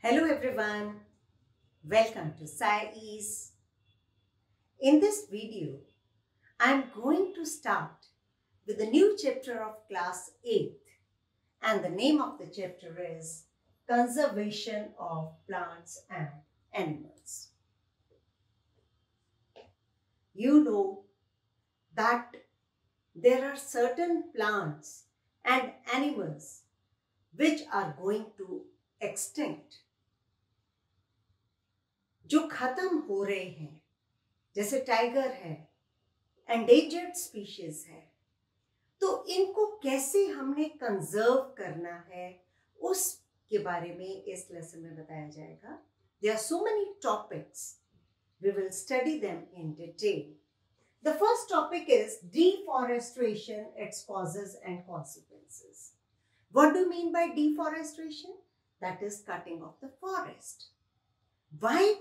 Hello everyone, welcome to Sci Ease. In this video, I am going to start with a new chapter of class 8 and the name of the chapter is Conservation of Plants and Animals. You know that there are certain plants and animals which are going to extinct जो खत्म हो रहे हैं, जैसे tiger है endangered species है तो इनको कैसे हमने कंजर्व करना है उस के बारे में इस लेसन में बताया जाएगा। They are so many topics we will study them in detail the first topic is deforestation its causes and consequences what do mean by deforestation that is cutting of the forest why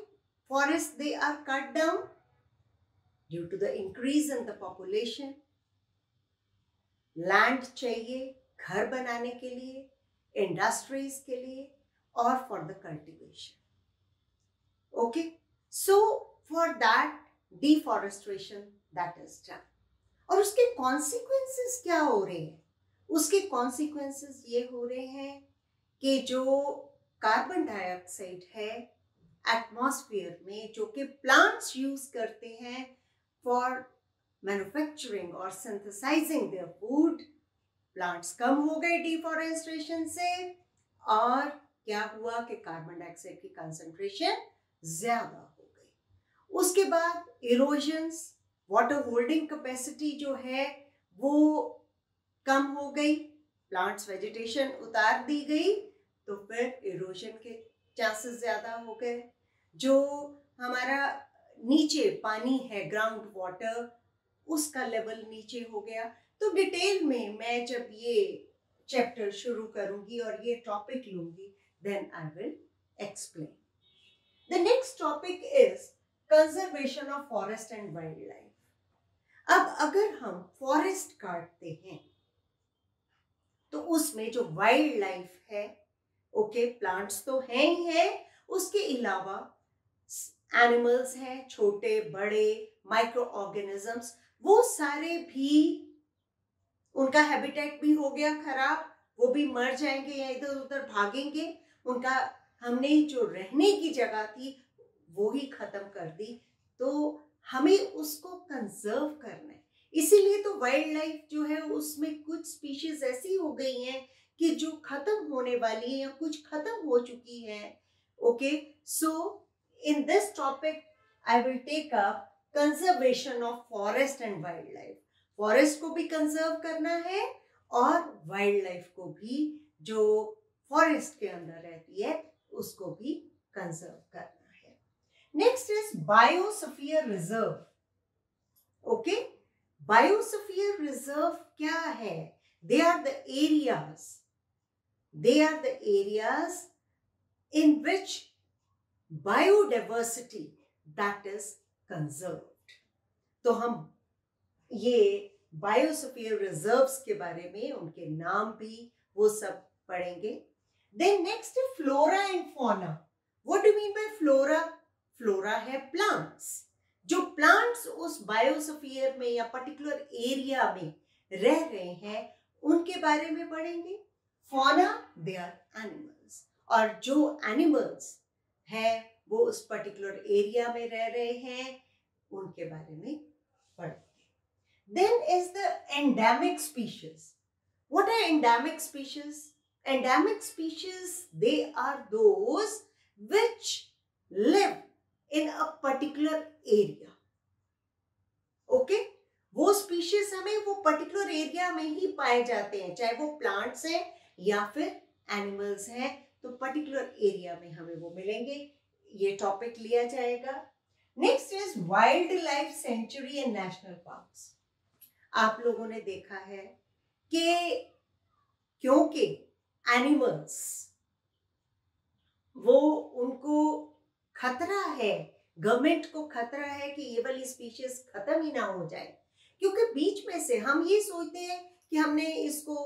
forests, they are cut down? Due to the increase in the population. Land चाहिए, घर बनाने के लिए industries के लिए, और for the cultivation okay so for that deforestation that is done और उसके कॉन्सिक्वेंसेस क्या हो रहे हैं उसके कॉन्सिक्वेंसेस ये हो रहे हैं कि जो कार्बन डाइऑक्साइड है एटमॉस्फेयर में जो कि प्लांट्स यूज़ करते हैं फॉर मैन्युफैक्चरिंग और सिंथेसाइजिंग देयर फ़ूड प्लांट्स कम हो गए डिफॉरेस्टेशन से और क्या हुआ कि कार्बन डाइऑक्साइड की कंसंट्रेशन ज़्यादा हो गई। उसके बाद इरोजन्स वाटर होल्डिंग कैपेसिटी जो है वो कम हो गई प्लांट्स वेजिटेशन उतार दी गई तो फिर इरोजन के चांसेस ज़्यादा हो गए। जो हमारा नीचे पानी है ग्राउंड वाटर उसका लेवल नीचे हो गया। तो डिटेल में मैं जब ये चैप्टर शुरू करूँगी और ये टॉपिक लूँगी then I will explain the next topic is conservation of forest and wildlife अब अगर हम फॉरेस्ट काटते हैं तो उसमें जो वाइल्ड लाइफ है ओके okay, प्लांट्स तो हैं ही है उसके अलावा एनिमल्स हैं, छोटे, बड़े माइक्रो ऑर्गेनिजम्स वो सारे भी, उनका हैबिटेट भी हो गया खराब, वो भी मर जाएँगे या इधर उधर भागेंगे, उनका हमने जो रहने की जगह थी, वो ही खत्म कर दी। तो हमें उसको कंजर्व करना है। इसीलिए तो वाइल्ड लाइफ जो है, उसमें कुछ स्पीशीज ऐसी हो गई हैं कि जो खत्म होने वाली है या कुछ खत्म हो चुकी है okay so in this topic I will take up conservation of forest and wildlife forest को भी कंजर्व करना है और वाइल्ड लाइफ को भी जो फॉरेस्ट के अंदर रहती है, उसको भी कंजर्व करना है। Next is biosphere reserve okay biosphere reserve क्या है? They are the areas they are the areas in which biodiversity that is conserved तो हम ये बायोस्फीयर रिजर्व्स के बारे में, उनके नाम भी, वो सब पढ़ेंगे। Then next flora and fauna what do mean by flora flora है प्लांट्स जो प्लांट्स उस बायोस्फीयर में या पर्टिकुलर एरिया में रह रहे हैं, उनके बारे में पढ़ेंगे। फौना दे आर एनिमल्स और जो एनिमल्स हैं, वो उस पर्टिकुलर एरिया में रह रहे हैं, उनके बारे में पढ़ेंगे। Then is the endemic species what are endemic species? Endemic species, they are those which live in a particular area. Okay? वो स्पीशीज हमें वो पर्टिकुलर एरिया में ही पाए जाते हैं, चाहे वो प्लांट्स हैं या फिर एनिमल्स हैं तो पर्टिकुलर एरिया में हमें वो मिलेंगे। ये टॉपिक लिया जाएगा। Next is wildlife sanctuary and national parks आप लोगों ने देखा है कि क्योंकि एनिमल्स वो उनको खतरा है गवर्नमेंट को खतरा है कि ये वाली स्पीशीज खत्म ही ना हो जाए। क्योंकि बीच में से हम ये सोचते हैं कि हमने इसको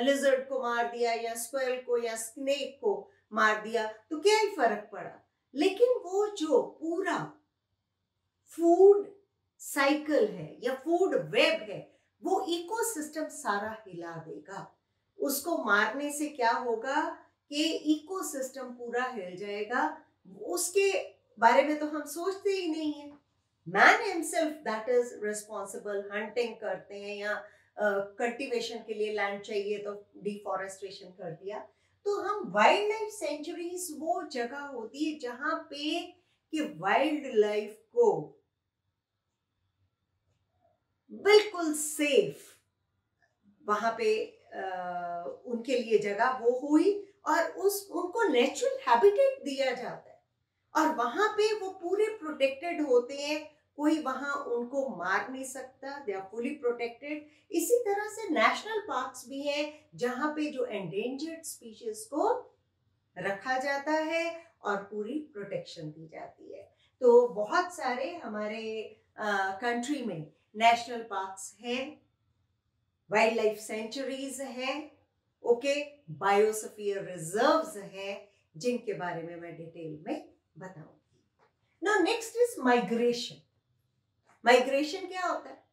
लिजर्ड को मार दिया या स्क्वेल को या स्नेक को मार दिया तो क्या ही फ़र्क पड़ा? लेकिन वो जो पूरा फ़ूड साइकिल है या फ़ूड वेब है, वो इकोसिस्टम सारा हिला देगा। उसको मारने से क्या होगा कि इकोसिस्टम पूरा हिल जाएगा। उसके बारे में तो हम सोचते ही नहीं है। Man himself that is responsible hunting करते हैं या कल्टीवेशन के लिए लैंड चाहिए तो डिफॉरेस्टेशन कर दिया। तो हम वाइल्ड लाइफ सेंचुरीज वो जगह होती है जहाँ पे कि वाइल्ड लाइफ को बिल्कुल सेफ़ वहाँ पे आ, उनके लिए जगह वो हुई और उस उनको नेचुरल हैबिटेट दिया जाता है। और वहाँ पे वो पूरे प्रोटेक्टेड होते हैं कोई वहाँ उनको मार नहीं सकता दे आर फुली प्रोटेक्टेड इसी तरह से नेशनल पार्क्स भी हैं, जहाँ पे जो एंडेंजर्ड स्पीशीज को रखा जाता है और पूरी प्रोटेक्शन दी जाती है। तो बहुत सारे हमारे कंट्री में नेशनल पार्क्स हैं वाइल्ड लाइफ सेंचुरीज हैं ओके बायोसफियर रिजर्व्स हैं, जिनके बारे में मैं डिटेल में बताऊँगी। नेक्स्ट इज़ माइग्रेशन माइग्रेशन क्या होता है?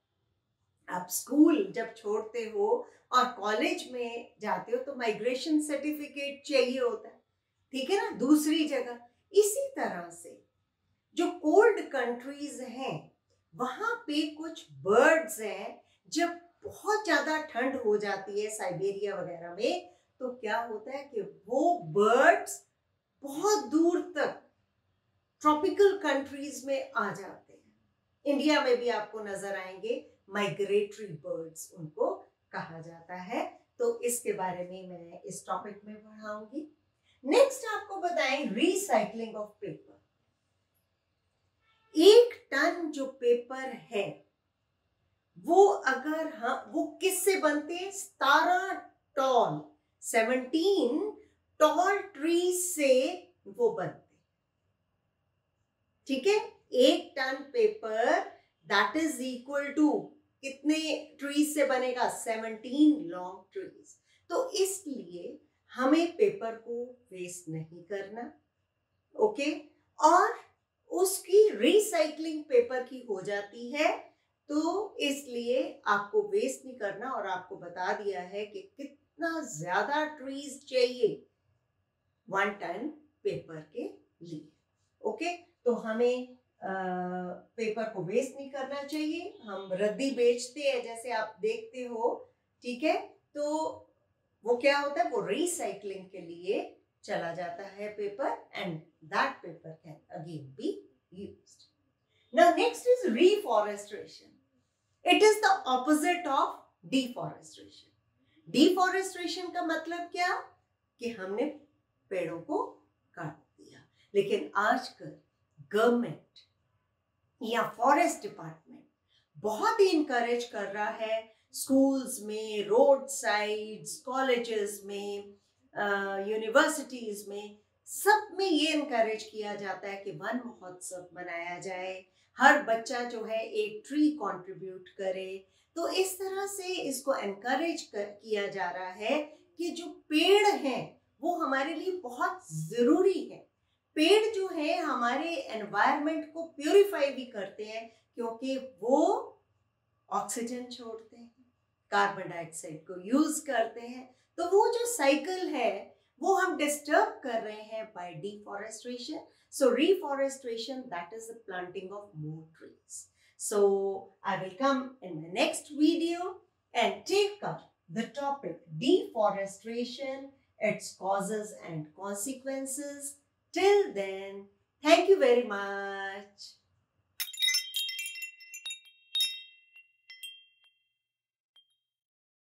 आप स्कूल जब छोड़ते हो और कॉलेज में जाते हो तो माइग्रेशन सर्टिफिकेट चाहिए होता है। ठीक है ना? दूसरी जगह, इसी तरह से जो कोल्ड कंट्रीज़ हैं, वहाँ पे कुछ बर्ड्स हैं, जब बहुत ज़्यादा ठंड हो जाती है साइबेरिया वगैरह में तो क्या होता है कि वो बर्ड्स बहुत दूर तक ट्रॉपिकल कंट्रीज़ में आ जाते हैं। इंडिया में भी आपको नज़र आएँगे। माइग्रेटरी बर्ड्स उनको कहा जाता है। तो इसके बारे में मैं इस टॉपिक में पढ़ाऊँगी। नेक्स्ट आपको बताएँ रिसाइकलिंग ऑफ़ पेपर एक टन जो पेपर है, वो अगर हाँ वो किससे बनते हैं? सतारह टॉल सेवनटीन टॉल ट्री से वो बनते ठीक है? एक ton paper that is equal to कितने ट्रीज से बनेगा? सेवनटीन लॉन्ग ट्रीज तो इसलिए हमें पेपर को वेस्ट नहीं करना ओके okay? और उसकी रिसाइकलिंग पेपर की हो जाती है तो इसलिए आपको वेस्ट नहीं करना और आपको बता दिया है कि कितना ज़्यादा ट्रीज चाहिए वन टन पेपर के लिए ओके तो हमें पेपर को वेस्ट नहीं करना चाहिए। हम रद्दी बेचते हैं, जैसे आप देखते हो, ठीक है? तो वो क्या होता है? वो रिसाइकलिंग के लिए चला जाता है paper and that paper can again be used now next is reforestation. It is the opposite of deforestation deforestation का मतलब क्या? कि हमने पेड़ों को काट दिया। लेकिन आजकल गवर्नमेंट या फॉरेस्ट डिपार्टमेंट बहुत ही इंकरेज कर रहा है स्कूल्स में रोड साइड्स कॉलेजेस में यूनिवर्सिटीज में। सब में ये इनकरेज किया जाता है कि वन महोत्सव मनाया जाए। हर बच्चा जो है एक ट्री कंट्रीब्यूट करे। तो इस तरह से इसको एनकरेज किया जा रहा है कि जो पेड़ हैं, वो हमारे लिए बहुत ज़रूरी है। पेड़ जो है हमारे एनवायरनमेंट को प्योरीफाई भी करते हैं क्योंकि वो ऑक्सीजन छोड़ते हैं कार्बन डाइऑक्साइड को यूज़ करते हैं। तो वो जो साइकिल है, वो हम डिस्टर्ब कर रहे हैं by deforestation so reforestation that is the planting of more trees so I will come in my next video and take up the topic deforestation, its causes and consequences. Till then, thank you very much.